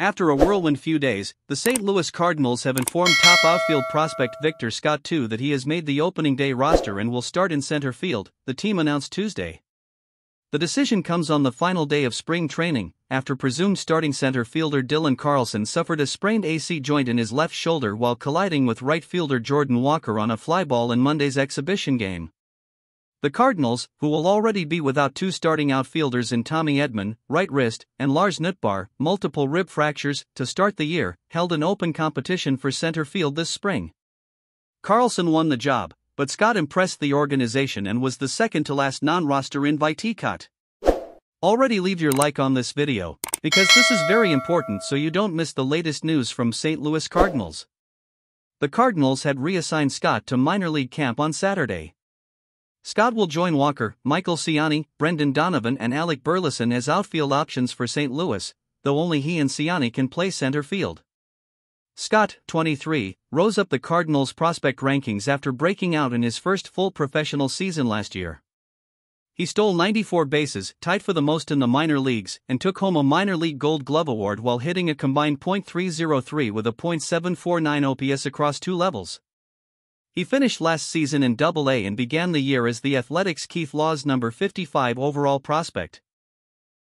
After a whirlwind few days, the St. Louis Cardinals have informed top outfield prospect Victor Scott II that he has made the opening day roster and will start in center field, the team announced Tuesday. The decision comes on the final day of spring training, after presumed starting center fielder Dylan Carlson suffered a sprained AC joint in his left shoulder while colliding with right fielder Jordan Walker on a fly ball in Monday's exhibition game. The Cardinals, who will already be without two starting outfielders in Tommy Edman, right wrist, and Lars Nootbaar, multiple rib fractures, to start the year, held an open competition for center field this spring. Carlson won the job, but Scott impressed the organization and was the second to last non roster invitee cut. Already leave your like on this video, because this is very important so you don't miss the latest news from St. Louis Cardinals. The Cardinals had reassigned Scott to minor league camp on Saturday. Scott will join Walker, Michael Siani, Brendan Donovan, and Alec Burleson as outfield options for St. Louis, though only he and Siani can play center field. Scott, 23, rose up the Cardinals' prospect rankings after breaking out in his first full professional season last year. He stole 94 bases, tied for the most in the minor leagues, and took home a minor league Gold Glove award while hitting a combined .303 with a .749 OPS across two levels. He finished last season in Double A and began the year as the Athletic's Keith Law's number 55 overall prospect.